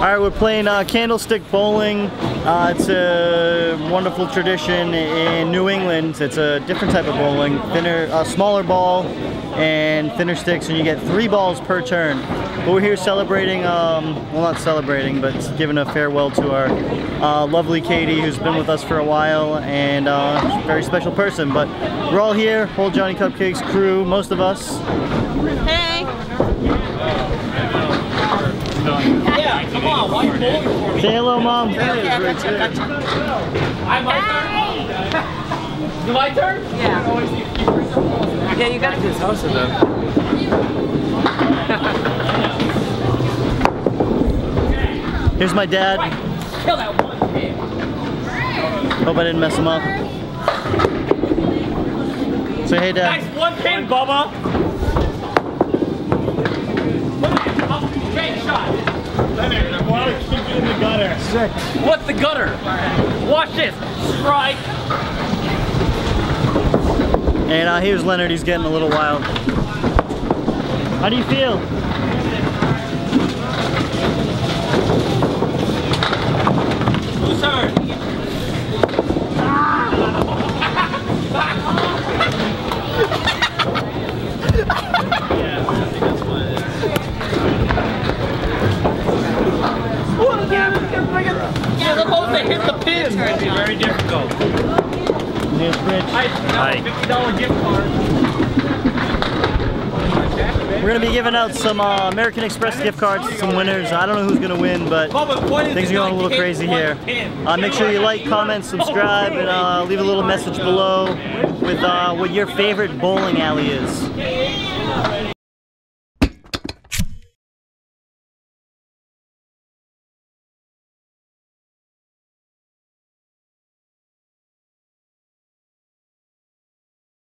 All right, we're playing uh, candlepin bowling. Uh, it's a wonderful tradition in New England. It's a different type of bowling, thinner, uh, smaller ball and thinner sticks, and you get three balls per turn. But we're here celebrating, um, well not celebrating, but giving a farewell to our uh, lovely Katie, who's been with us for a while, and uh, very special person. But we're all here, whole Johnny Cupcakes crew, most of us. Hey. Yeah, come on, why are you bowling for me? Say hello, Mom. Okay, I got you, I got you. I my turn? Do my turn? Yeah. Yeah, you got to His house in them. Here's my dad. Kill that one kid. Hope I didn't mess him up. Say hey, Dad. Nice one pin, Bubba. What's the gutter? Watch this. Strike. And uh, here's Leonard. He's getting a little wild. How do you feel? Whose turn? You're supposed to hit the pin. Very difficult. Here's Rich. Hi. $50 gift card. We're gonna be giving out some uh, American Express gift cards to some winners. I don't know who's gonna win, but Bubba, what is things are going a little crazy here. Uh, make sure you like, comment, subscribe, and uh, leave a little message below with uh, what your favorite bowling alley is.